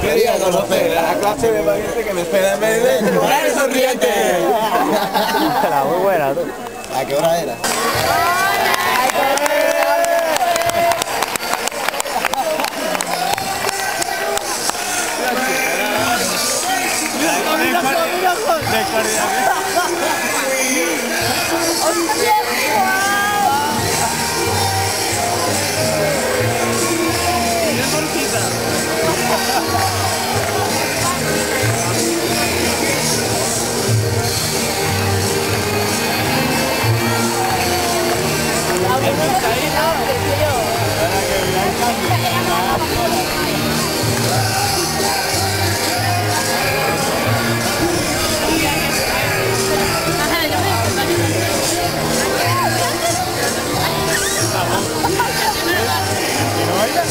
Quería conocer a la clase de valiente que me espera en vez de lugares sonrientes. Era muy buena, tú. ¿A qué hora era?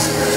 Yes.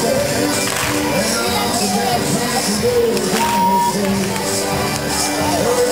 seconds. And I'm to go down.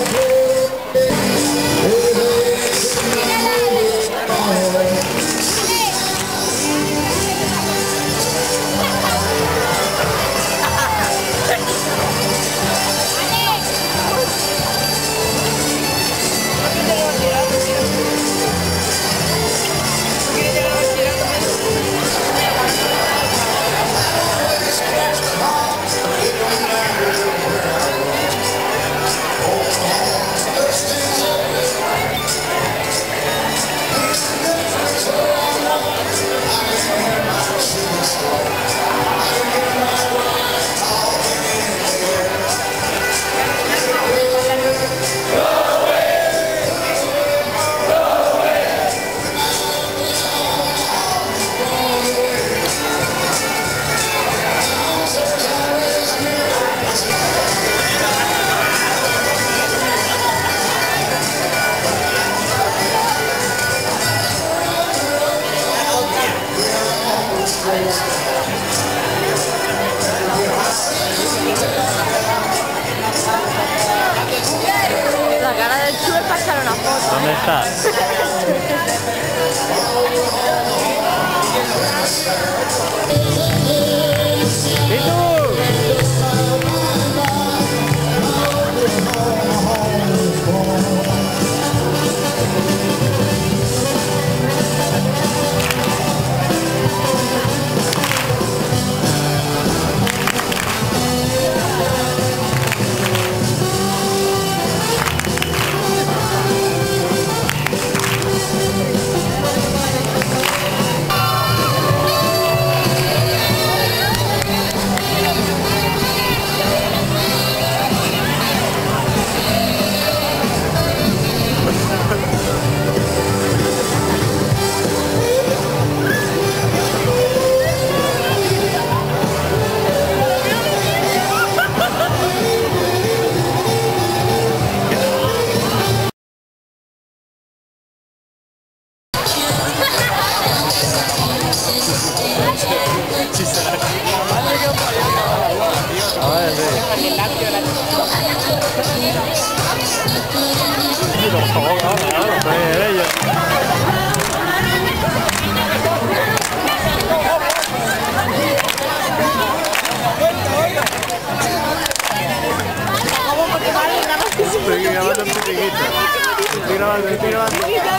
La cara del chulo es para echar una foto. ¿Dónde está? ¿Y Chị sợ Nói là gì? Cái đồ khổ đó là nó là bè đấy vậy Tirando, tirando.